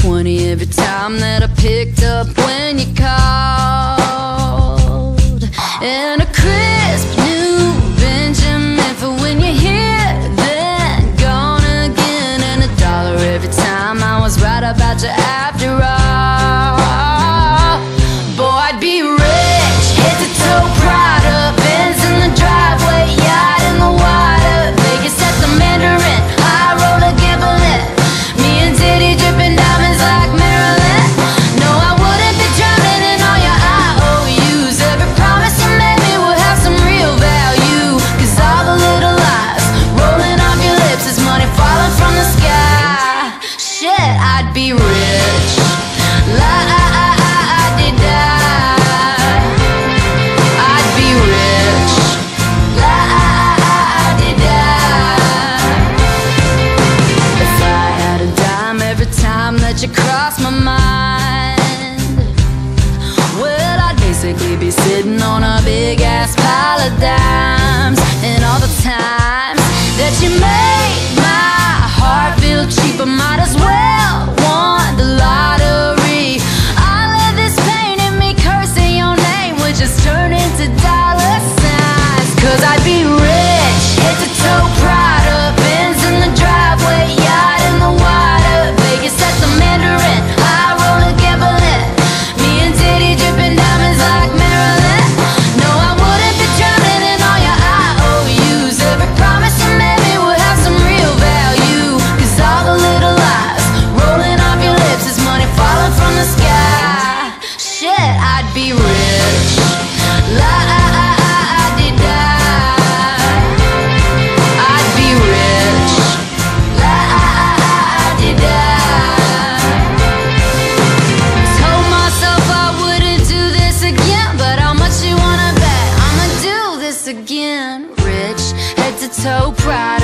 20 every time that I picked up when you called. And sitting on a big ass pile of dimes, and all the time. again. Rich, head to toe, pride